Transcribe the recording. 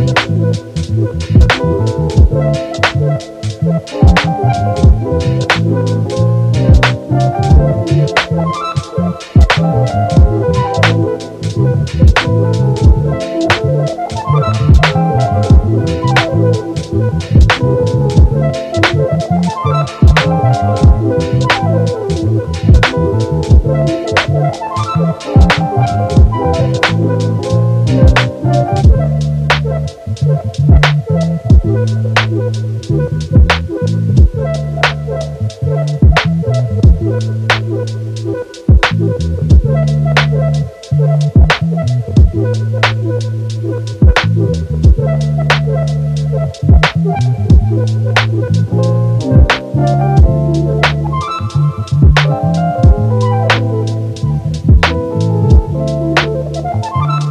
Thank you. Thank